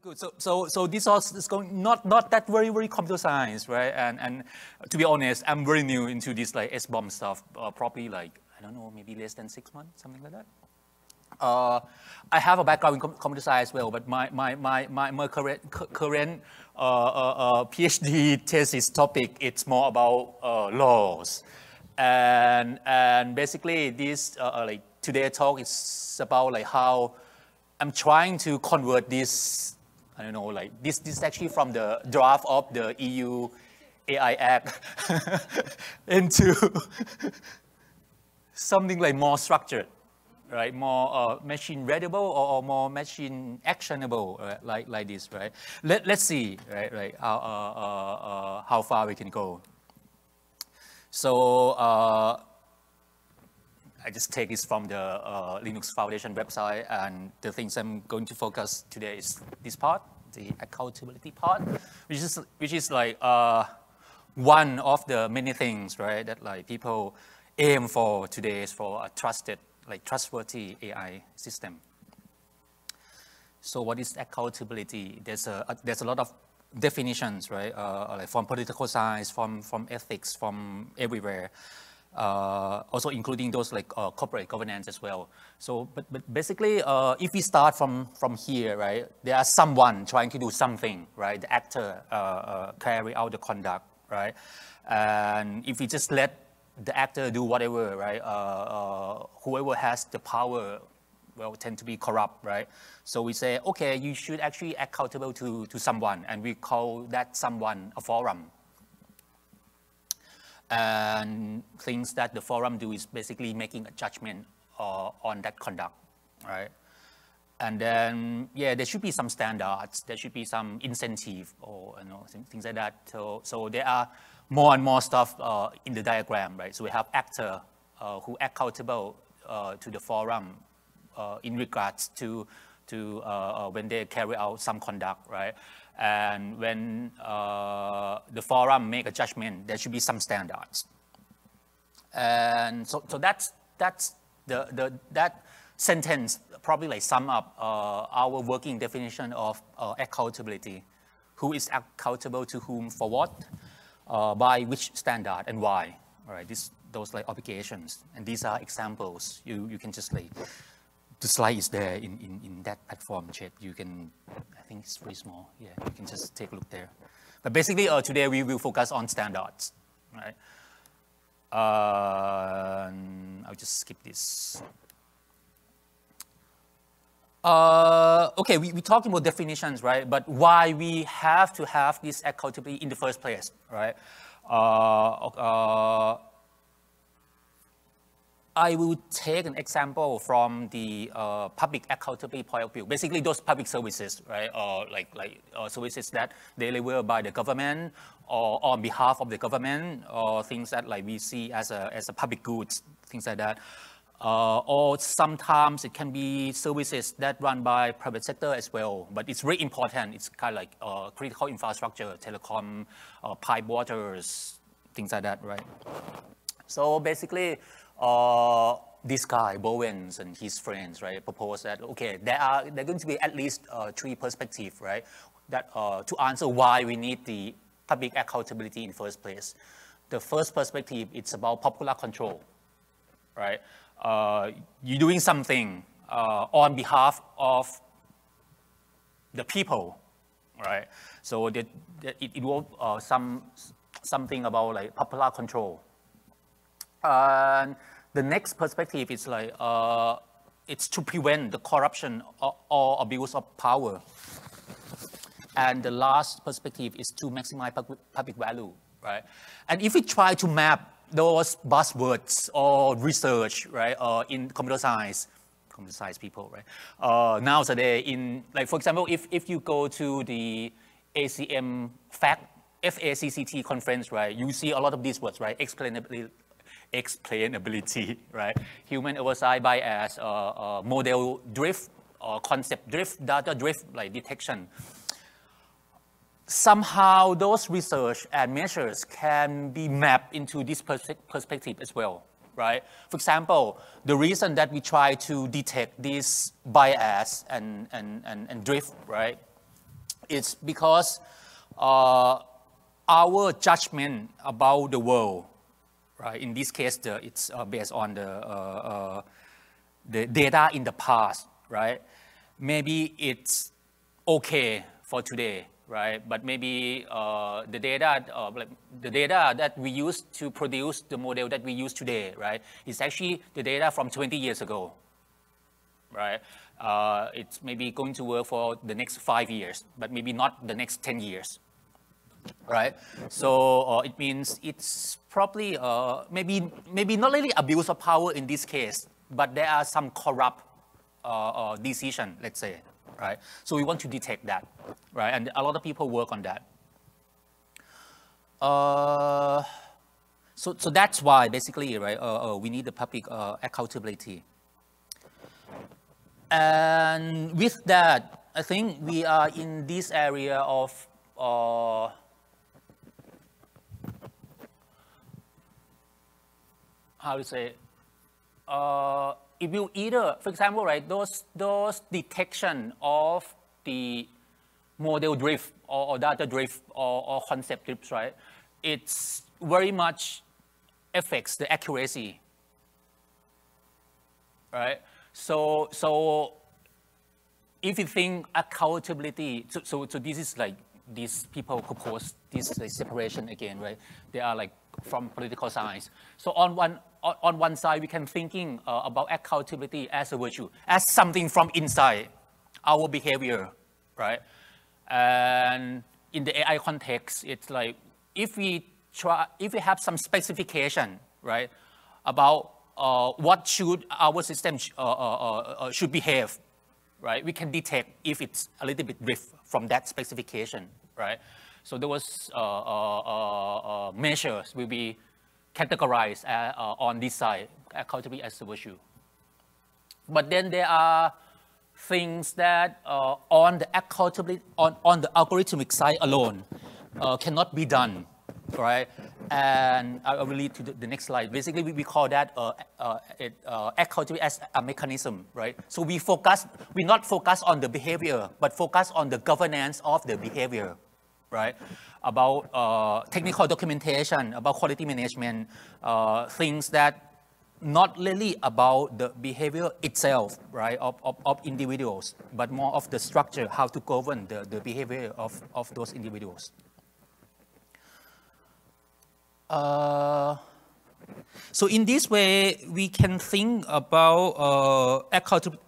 Good. So, so, so this is going not not that very very computer science, right? And and to be honest, I'm very new into this like SBOM stuff. Uh, probably like I don't know, maybe less than six months, something like that. Uh, I have a background in com computer science as well, but my my my my, my current current uh, uh, uh PhD thesis topic it's more about uh, laws, and and basically this like today talk is about like how I'm trying to convert this I don't know, like this, this is actually from the draft of the EU AI Act into something like more structured, right? More uh, machine readable or, or, more machine actionable, right? like like this, right? Let let's see, right? Right? How uh, uh, uh how far we can go. So. Uh, I just take this from the uh, Linux Foundation website, and the things I'm going to focus today is this part, the accountability part, which is which is like uh, one of the many things, right, that like people aim for today is for a trusted, like trustworthy AI system. So what is accountability? There's a, a there's a lot of definitions, right, uh, like from political science, from from ethics, from everywhere uh, also including those like uh, corporate governance as well. So, but, but basically, uh, if we start from, from here, right, there are someone trying to do something, right, the actor uh, uh, carry out the conduct, right, and if we just let the actor do whatever, right, uh, whoever has the power well, tend to be corrupt, right? So we say, okay, you should actually accountable to, to someone, and we call that someone a forum, and things that the forum do is basically making a judgment uh, on that conduct, right? And then, yeah, there should be some standards, there should be some incentive or you know, things like that. So, so there are more and more stuff uh, in the diagram, right? So we have actor uh, who accountable uh, to the forum uh, in regards to, to uh, when they carry out some conduct, right? And when uh, the forum make a judgment, there should be some standards. And so, so that's, that's the, the, that sentence probably like sum up uh, our working definition of uh, accountability. Who is accountable to whom for what, uh, by which standard and why. All right, this, those like obligations. And these are examples. You, you can just like the slide is there in, in, in that platform chat. You can, I think it's very small. Yeah, you can just take a look there. But basically, uh, today we will focus on standards, right? Uh, I'll just skip this. Uh, okay, we, we talked about definitions, right? But why we have to have this accountability in the first place, right? Uh, uh I will take an example from the uh, public accountability point of view. Basically, those public services, right, or like like uh, services that delivered by the government or on behalf of the government, or things that like we see as a as a public goods, things like that. Uh, or sometimes it can be services that run by private sector as well. But it's very important. It's kind of like uh, critical infrastructure, telecom, uh, pipe waters, things like that, right? So basically, uh, this guy, Bovens and his friends, right, propose that, okay, there are, there are going to be at least uh, three perspectives, right, that uh, to answer why we need the public accountability in first place. The first perspective, it's about popular control, right? Uh, you're doing something uh, on behalf of the people, right? So that, that it involves uh, some, something about like popular control, and the next perspective is like, uh, it's to prevent the corruption or, or, abuse of power. And the last perspective is to maximize public value, right? And if we try to map those buzzwords or research, right, uh, in computer science, computer science people, right? Uh, nowadays, in like for example, if if you go to the ACM FACCT conference, right, you see a lot of these words, right? Explainability, explainability, right? Human oversight bias, uh, uh, model drift, or concept drift, data drift, like detection. Somehow those research and measures can be mapped into this pers perspective as well, right? For example, the reason that we try to detect this bias and, and, and, and drift, right? It's because uh, our judgment about the world, right? In this case, the, it's uh, based on the, uh, uh, the data in the past, right? Maybe it's okay for today, right? But maybe uh, the data, uh, like the data that we use to produce the model that we use today, right, is actually the data from 20 years ago, right? Uh, it's maybe going to work for the next five years, but maybe not the next 10 years, right? So uh, it means it's probably uh, maybe maybe not really abuse of power in this case, but there are some corrupt uh, uh, decision, let's say, right? So we want to detect that, right? And a lot of people work on that. Uh, so, so that's why basically, right, uh, we need the public accountability. And with that, I think we are in this area of uh, how to say, uh, if you either, for example, right, those, those detection of the model drift or, or data drift or, or, concept drift, right, it's very much affects the accuracy, right? So, so if you think accountability, so, so, so this is like, these people propose this like, separation again, right? They are like from political science. So on one, on one side, we can thinking uh, about accountability as a virtue, as something from inside our behavior, right? And in the AI context, it's like if we try, if we have some specification, right, about uh, what should our system sh uh, uh, uh, uh should behave, right? We can detect if it's a little bit drift from that specification, right? So those measures will be categorized uh, uh, on this side, accountability as a virtue. But then there are things that uh, on the accountability, on, on the algorithmic side alone uh, cannot be done, right? And I will lead to the, the next slide. Basically, we, we call that uh, uh, it, accountability as a mechanism, right? So we focus, we not focus on the behavior, but focus on the governance of the behavior, right? about uh, technical documentation, about quality management, uh, things that not really about the behavior itself, right, of, of, of, individuals, but more of the structure, how to govern the, the behavior of, of those individuals. Uh, so in this way, we can think about uh,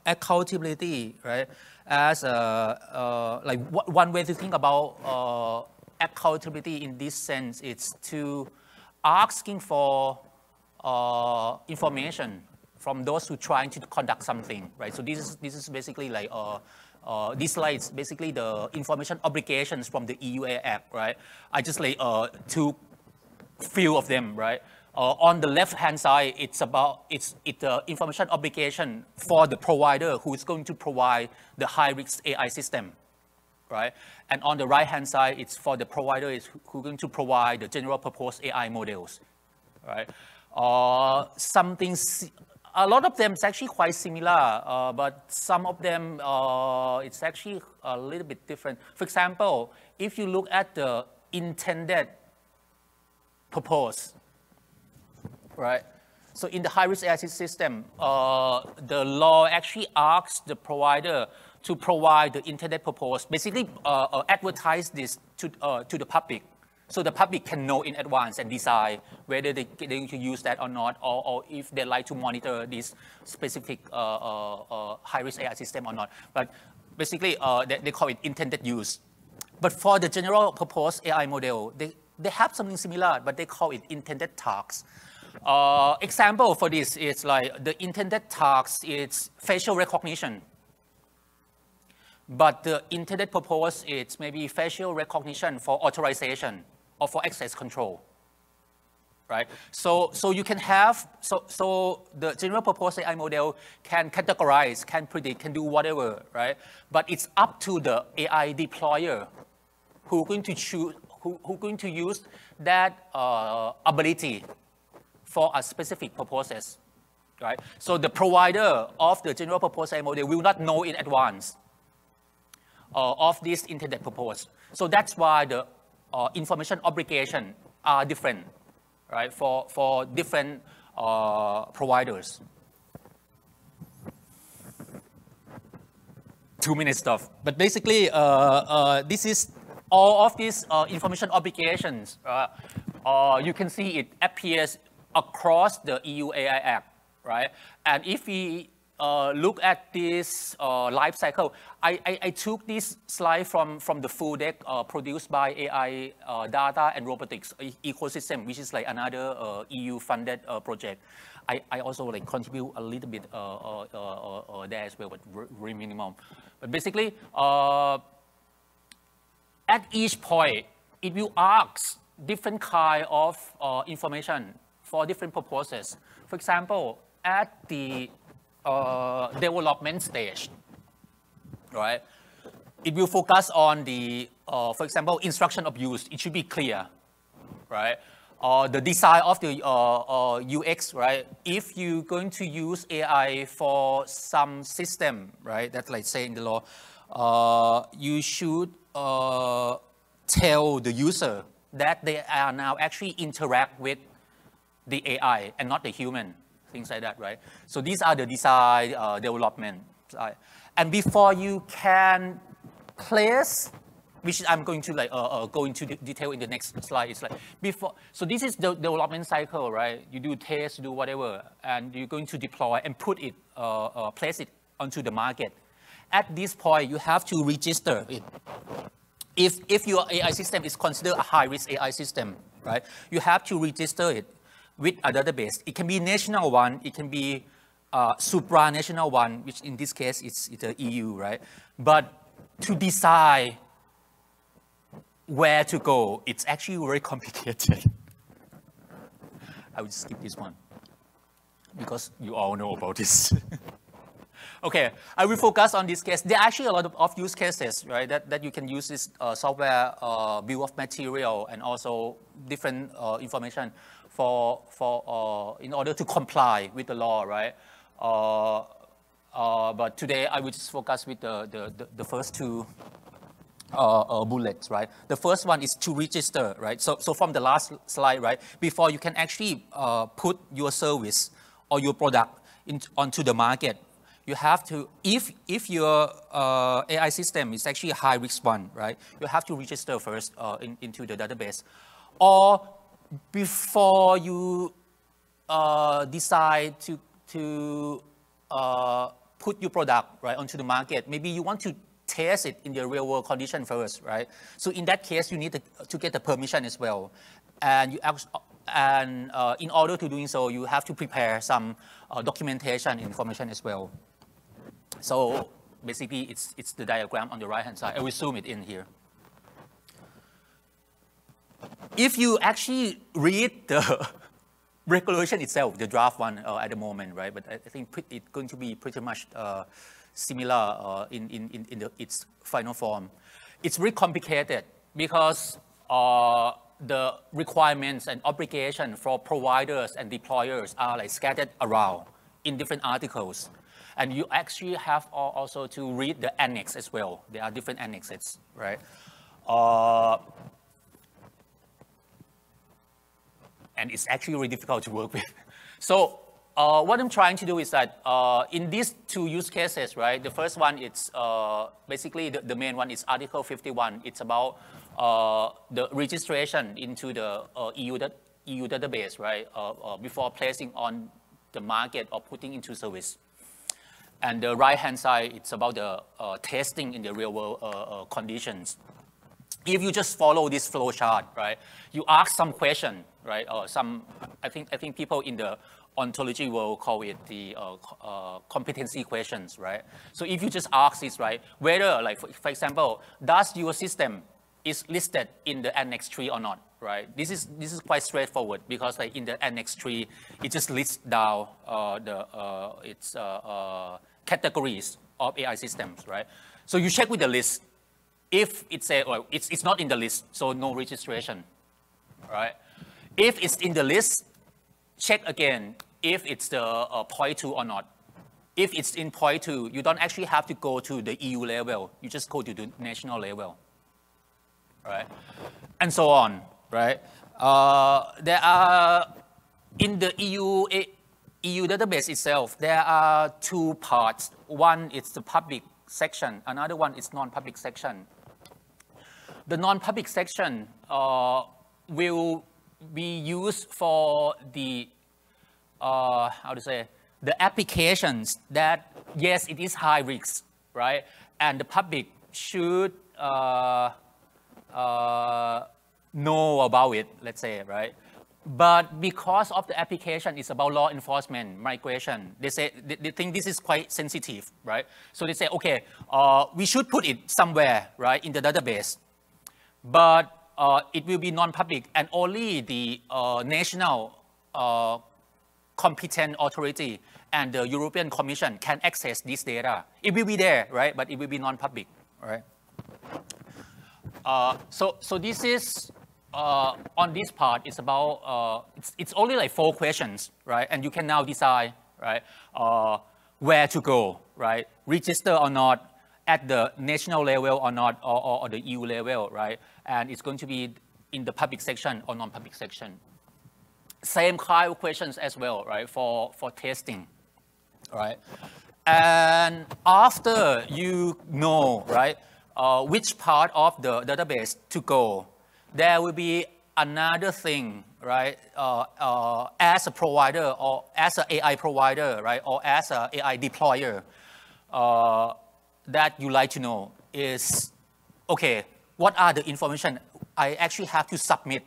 accountability, right, as uh, uh, like one way to think about uh, accountability in this sense is to asking for uh, information from those who trying to conduct something, right? So this is this is basically like uh, uh, this slide is basically the information obligations from the EU AI Act, right? I just like uh, two few of them, right? Uh, on the left-hand side, it's about it's it's the information obligation for the provider who is going to provide the high-risk AI system, right? And on the right-hand side, it's for the provider is who's going to provide the general purpose AI models, right? Uh, something, a lot of them is actually quite similar, uh, but some of them, uh, it's actually a little bit different. For example, if you look at the intended purpose, right? So in the high-risk AI system, uh, the law actually asks the provider to provide the intended purpose, basically uh, uh, advertise this to, uh, to the public. So the public can know in advance and decide whether they, they're going to use that or not, or, or if they like to monitor this specific uh, uh, high-risk AI system or not. But basically, they, they call it intended use. But for the general purpose AI model, they, they have something similar, but they call it intended tasks. Uh, example for this is like the intended task is facial recognition. But the intended purpose is maybe facial recognition for authorization or for access control. Right? So, so you can have, so, so the general purpose AI model can categorize, can predict, can do whatever, right? But it's up to the AI deployer who going to choose, who, who going to use that uh, ability for a specific purposes, right? So the provider of the general purpose model will not know in advance uh, of this intended purpose. So that's why the uh, information obligation are different, right, for, for different uh, providers. Two minute stuff. But basically, uh, uh, this is all of these uh, information obligations. you can see it appears across the EU AI Act, right? And if we uh, look at this uh, life cycle, I, I, I, took this slide from, from the full deck uh, produced by AI uh, Data and Robotics Ecosystem, which is like another uh, EU-funded uh, project. I, I also like contribute a little bit there as well, but very minimum. But basically, at each point, it will ask different kind of information for different purposes. For example, at the uh, development stage, right? It will focus on the, uh, for example, instruction of use. It should be clear, right? Uh, the design of the UX, uh, uh, right? If you're going to use AI for some system, right? That's like say in the law, uh, you should tell the user that they are now actually interact with the AI and not the human, things like that, right? So these are the design uh, development. And before you can place, which I'm going to like uh, uh, go into detail in the next slide. It's like before. So this is the development cycle, right? You do test, you do whatever, and you're going to deploy and put it, uh, uh, place it onto the market. At this point, you have to register it. If if your AI system is considered a high-risk AI system, right? You have to register it with a database. It can be national one, it can be uh, supranational one, which in this case is the EU, right? But to decide where to go, it's actually very complicated. I will skip this one because you all know about this. okay, I will focus on this case. There are actually a lot of, use cases, right, that, that you can use this uh, software uh, bill of material and also different uh, information for, for, uh, in order to comply with the law, right? Uh, uh, but today I will just focus with the, the, the, the first two bullets, right? The first one is to register, right? So, so from the last slide, right, before you can actually put your service or your product in, onto the market, you have to, if, if your AI system is actually a high risk one, right, you have to register first in, into the database. Or before you uh, decide to, to uh, put your product right onto the market, maybe you want to test it in the real world condition first, right? So in that case, you need to, to get the permission as well. And, you, and uh, in order to doing so, you have to prepare some uh, documentation information as well. So basically, it's, it's the diagram on the right-hand side. I will zoom it in here if you actually read the regulation itself, the draft one uh, at the moment, right? But I think it's going to be pretty much uh, similar uh, in, in, in the, its final form. It's very complicated because uh, the requirements and obligation for providers and deployers are like scattered around in different articles. And you actually have also to read the annex as well. There are different annexes, right? Uh, and it's actually really difficult to work with. So uh, what I'm trying to do is that uh, in these two use cases, right, the first one, it's uh, basically the, the, main one is Article 51. It's about uh, the registration into the uh, EU, EU database, right, uh, before placing on the market or putting into service. And the right-hand side, it's about the testing in the real-world conditions if you just follow this flow chart, right, you ask some question, right, or some, I think, I think people in the ontology will call it the uh, uh, competency questions, right? So if you just ask this, right, whether, like, for, for, example, does your system is listed in the Annex 3 or not, right? This is, this is quite straightforward because like in the Annex 3, it just lists down uh, the, uh, its uh, uh, categories of AI systems, right? So you check with the list, if it's a, well, it's, it's not in the list, so no registration, right? If it's in the list, check again if it's the uh, point two or not. if it's in point two, you don't actually have to go to the EU level. You just go to the national level, right? And so on, right? Uh, there are, in the EU, EU database itself, there are two parts. One is the public section, another one is non-public section. The non-public section uh, will be used for the, uh, how to say, the applications that, yes, it is high risk, right? And the public should uh, uh, know about it, let's say, right? But because of the application is about law enforcement, migration, they say they, they think this is quite sensitive, right? So they say, okay, uh, we should put it somewhere, right, in the database. But uh, it will be non-public and only the uh, national uh, competent authority and the European Commission can access this data. It will be there, right? But it will be non-public, right? Uh, so, so this is uh, on this part. It's about uh, it's, it's only like four questions, right? And you can now decide, right, where to go, right? Register or not, at the national level or not, or, or, or, the EU level, right? And it's going to be in the public section or non-public section. Same kind of questions as well, right, for, for testing, right? And after you know, right, uh, which part of the database to go, there will be another thing, right, uh, uh, as a provider or as an AI provider, right, or as an AI deployer, uh, that you like to know is, okay, what are the information I actually have to submit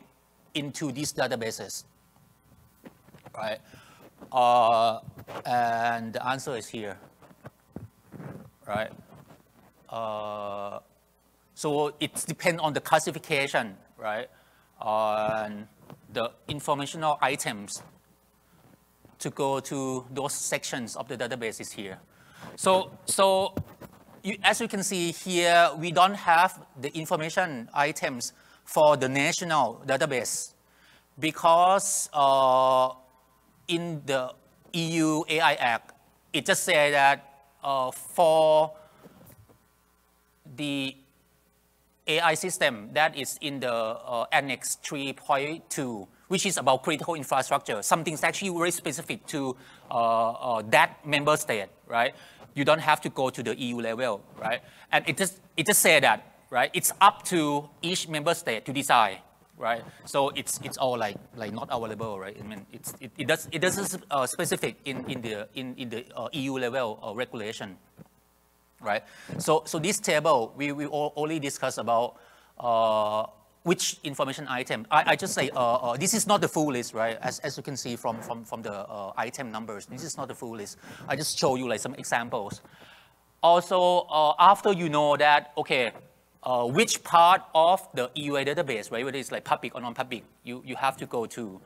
into these databases, right? Uh, and the answer is here, right? Uh, so it depends on the classification, right? On the informational items to go to those sections of the databases here. So, so you, as you can see here, we don't have the information items for the national database because uh, in the EU AI Act, it just said that uh, for the AI system that is in the uh, Annex 3.2, which is about critical infrastructure, something that's actually very specific to uh, uh, that member state, right? you don't have to go to the EU level, right? And it just, it just say that, right? It's up to each member state to decide, right? So it's, it's all like, like not available, right? I mean, it's, it, it, does, it doesn't uh, specific in, in the, in, in the uh, EU level uh, regulation, right? So, so this table, we, we only discuss about uh, which information item. I, I just say uh, uh, this is not the full list, right? As, as you can see from, from, from the uh, item numbers, this is not the full list. I just show you like some examples. Also, uh, after you know that, okay, uh, which part of the EUA database, right, whether it's like public or non-public, you, you have to go to.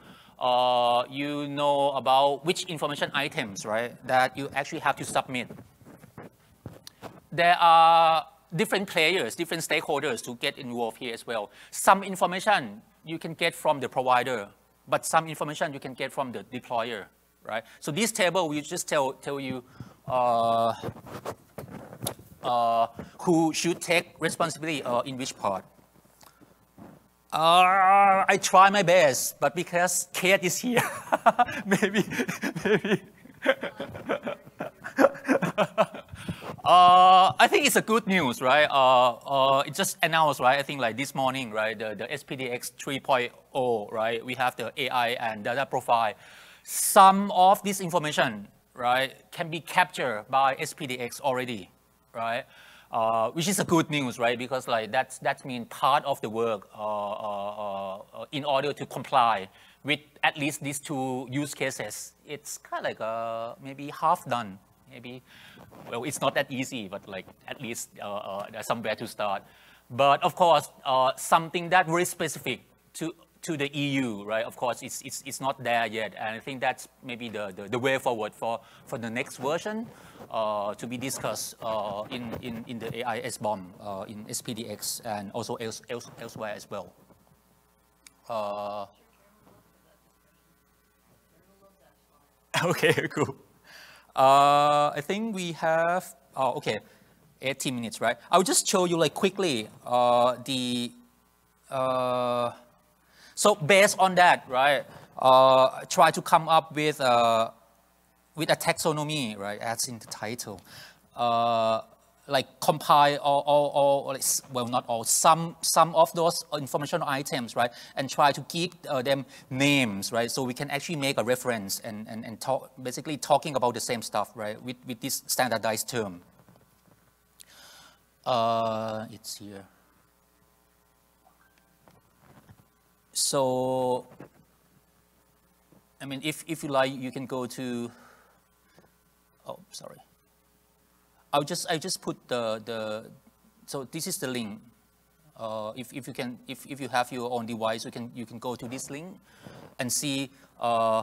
You know about which information items, right, that you actually have to submit. There are different players, different stakeholders to get involved here as well. Some information you can get from the provider, but some information you can get from the deployer, right? So this table will just tell, tell you uh, uh, who should take responsibility uh, in which part. Uh, I try my best, but because Kate is here, maybe, maybe. Uh, I think it's a good news, right? Uh, uh, it just announced, right? I think like this morning, right? The, the SPDX 3.0, right? We have the AI and data profile. Some of this information, right, can be captured by SPDX already, right? Uh, which is a good news, right? Because like that's that means part of the work uh, uh, in order to comply with at least these two use cases. It's kind of like maybe half done, maybe well, it's not that easy, but like at least uh, uh, somewhere to start. But of course, uh, something that very specific to to the EU, right? Of course, it's, it's, it's not there yet. And I think that's maybe the, the, the way forward for, for the next version uh, to be discussed uh, in, in, in the AI SBOM, uh, in SPDX, and also else, else, elsewhere as well. okay, cool. Uh, I think we have, oh, okay, 18 minutes, right? I'll just show you like quickly uh, the, uh, so based on that, right, uh, try to come up with, uh, with a taxonomy, right, as in the title. Uh, like compile all, all, all, well, not all, some, some of those informational items, right? And try to give uh, them names, right? So we can actually make a reference and, and, and talk, basically talking about the same stuff, right? With, with this standardized term. Uh, it's here. So, I mean, if, if you like, you can go to, oh, sorry. I'll just I just put the the so this is the link. Uh, if, if you can if, if you have your own device, you can you can go to this link and see uh,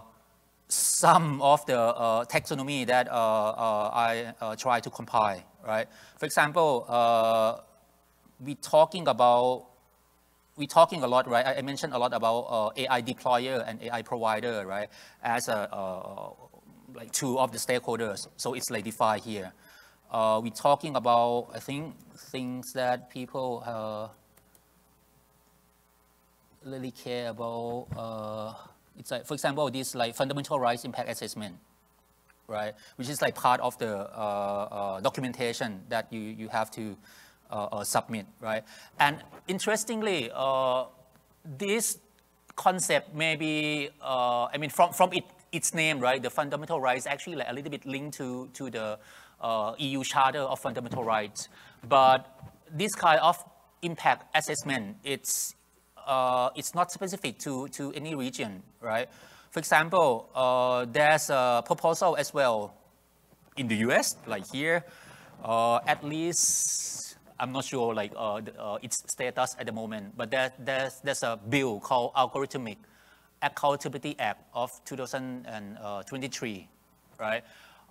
some of the uh, taxonomy that uh, uh, I uh, try to compile. Right. For example, we talking about we talking a lot, right? I, I mentioned a lot about AI deployer and AI provider, right? As a like two of the stakeholders. So it's like defined here uh, we're talking about, I think, things that people uh, really care about. Uh, it's like, for example, this like fundamental rights impact assessment, right? Which is like part of the uh, uh, documentation that you, you have to uh, submit, right? And interestingly, this concept may be, I mean, from, from it, its name, right? The fundamental rights actually like a little bit linked to, to the EU Charter of Fundamental Rights. But this kind of impact assessment, it's, uh, it's not specific to, to any region, right? For example, uh, there's a proposal as well in the US, like here, uh, at least, I'm not sure like uh, uh, its status at the moment, but there, there's, there's a bill called Algorithmic Accountability Act of 2023, right?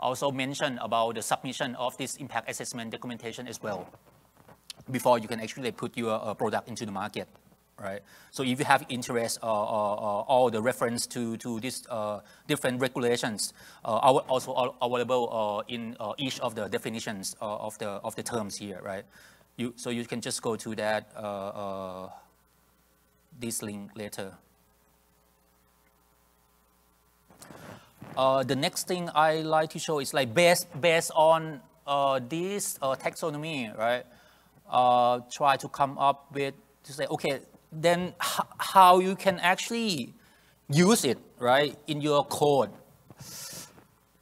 Also mention about the submission of this impact assessment documentation as well before you can actually put your uh, product into the market, right? So if you have interest uh, uh, uh all the reference to, to these uh, different regulations are also available in each of the definitions of, the, of the terms here, right? You, so you can just go to that, this link later. Uh, the next thing I like to show is like based, based on uh, this uh, taxonomy, right? Uh, try to come up with, to say, okay, then how you can actually use it, right, in your code.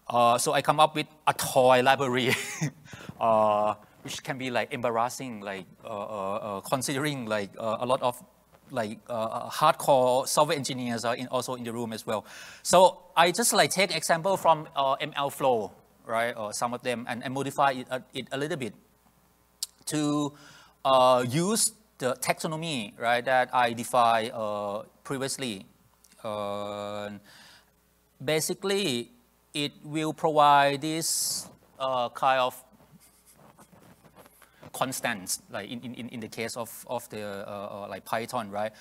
Uh, so I come up with a toy library, uh, which can be like embarrassing, like considering like a lot of like uh, uh, hardcore software engineers are in, also in the room as well. So I just like take example from uh, MLflow, right, or some of them, and, and modify it, uh, it, a little bit to uh, use the taxonomy, right, that I defined uh, previously. basically, it will provide this kind of constants, like in, in, in the case of, of the uh, uh, like Python, right?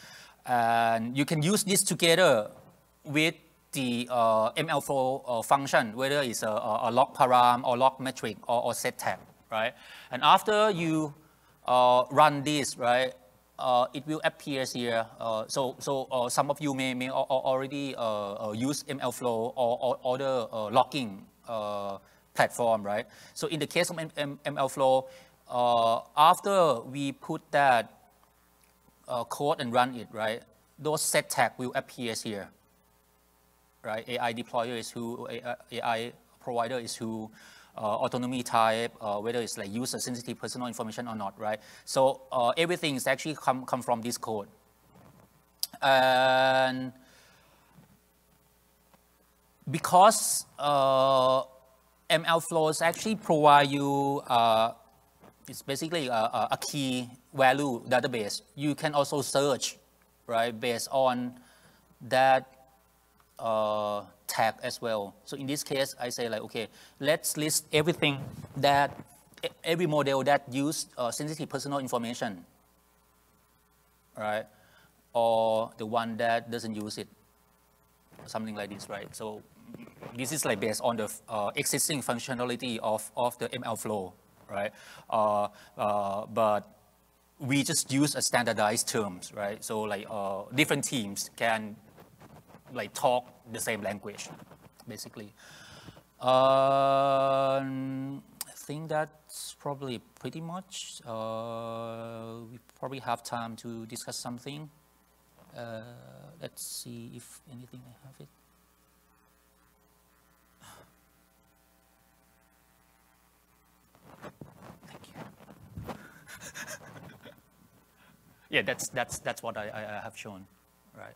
And you can use this together with the uh, MLflow uh, function, whether it's a, a, log param or log metric or, or set tag, right? And after you uh, run this, right, uh, it will appear here. Uh, so so some of you may, may already use MLflow or, other logging platform, right? So in the case of MLflow, uh, after we put that uh, code and run it, right, those set tag will appear here, right? AI deployer is who, AI provider is who, uh, autonomy type, uh, whether it's like user sensitive personal information or not, right? So uh, everything is actually come, come from this code. And because uh, MLflows actually provide you uh, it's basically a, a, key value database. You can also search, right, based on that uh, tag as well. So in this case, I say like, okay, let's list everything that, every model that use uh, sensitive personal information, right? Or the one that doesn't use it, something like this, right? So This is like based on the uh, existing functionality of, of the MLflow, right? Uh, uh, but we just use a standardized terms, right? So like uh, different teams can like talk the same language, basically. Um, I think that's probably pretty much. Uh, we probably have time to discuss something. Uh, let's see if anything I have it. Yeah, that's that's that's what I, I, have shown, right?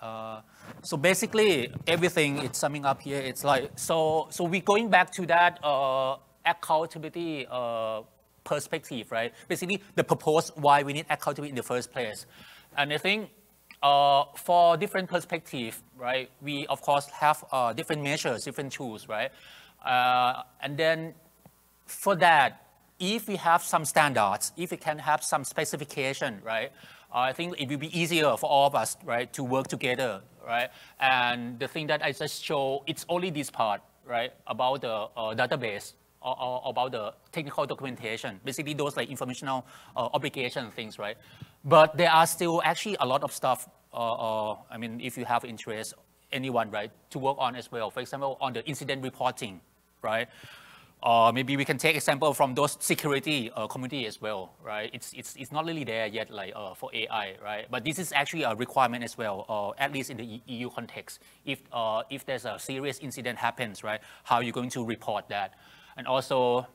Uh, so basically, everything it's summing up here. It's like so. So we going back to that uh, accountability uh, perspective, right? Basically, the purpose why we need accountability in the first place, and I think uh, for different perspective, right? We of course have uh, different measures, different tools, right? Uh, and then for that, if we have some standards, if we can have some specification, right? I think it will be easier for all of us, right, to work together, right? And the thing that I just show, it's only this part, right, about the uh, database or, or, about the technical documentation, basically those like informational uh, obligation things, right? But there are still actually a lot of stuff, uh, uh I mean, if you have interest, anyone, right, to work on as well. For example, on the incident reporting, right? Uh, maybe we can take example from those security uh, community as well, right? It's, it's, it's not really there yet like uh, for AI, right? But this is actually a requirement as well, uh, at least in the EU context. If, uh, if there's a serious incident happens, right, how are you going to report that? And also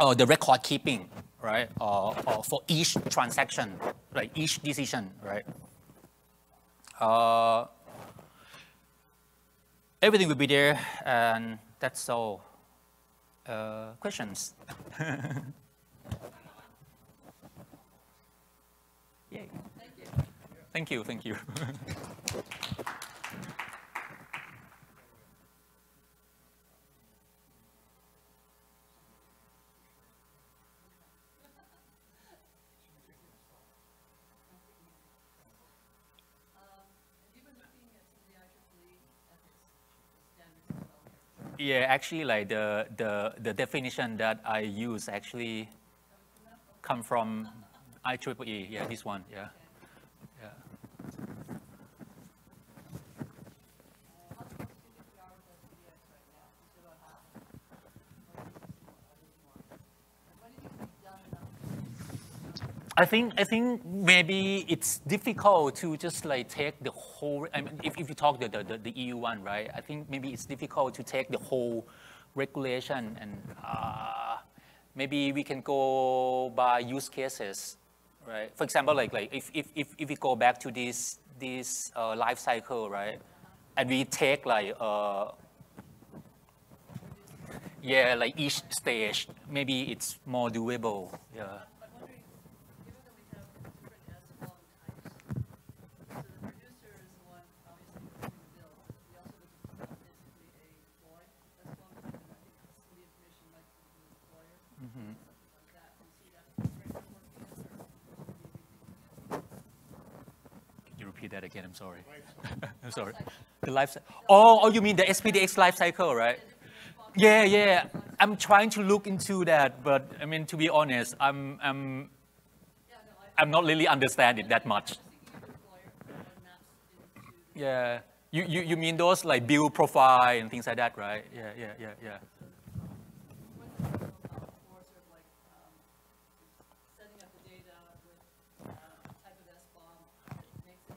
uh, the record keeping, right, for each transaction, like each decision, right? everything will be there, and that's all uh, questions? Yay. Thank you. Thank you, Yeah, actually, like the, the, the definition that I use actually come from IEEE. Yeah, this one. Yeah. Yeah. I think I think maybe it's difficult to just like take the whole. I mean, if, if you talk the, the, the EU one, right? I think maybe it's difficult to take the whole regulation and uh, maybe we can go by use cases, right? For example, like like if if if, if we go back to this this uh, life cycle, right? And we take like uh, yeah, like each stage, maybe it's more doable. Yeah. That again. I'm sorry. I'm sorry. The life. Oh, oh, you mean the SPDX life cycle, right? Yeah, yeah. I'm trying to look into that, but I mean, to be honest, I'm, I'm, I'm not really understand it that much. Yeah. You, you, you mean those like build profile and things like that, right? Yeah, yeah, yeah, yeah.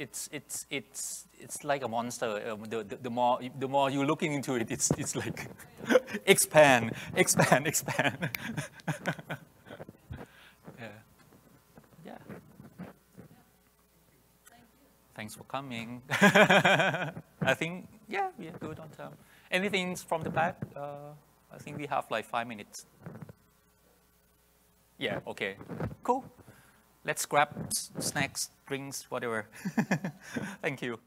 it's it's it's it's like a monster. Um, the, the, the, more the more you're looking into it, it's it's like expand, expand, expand. yeah. Yeah. Thanks for coming. I think yeah, we are good on time. Anything from the back? Uh, I think we have like five minutes. Yeah. Okay. Cool. Let's grab snacks, drinks, whatever. Thank you.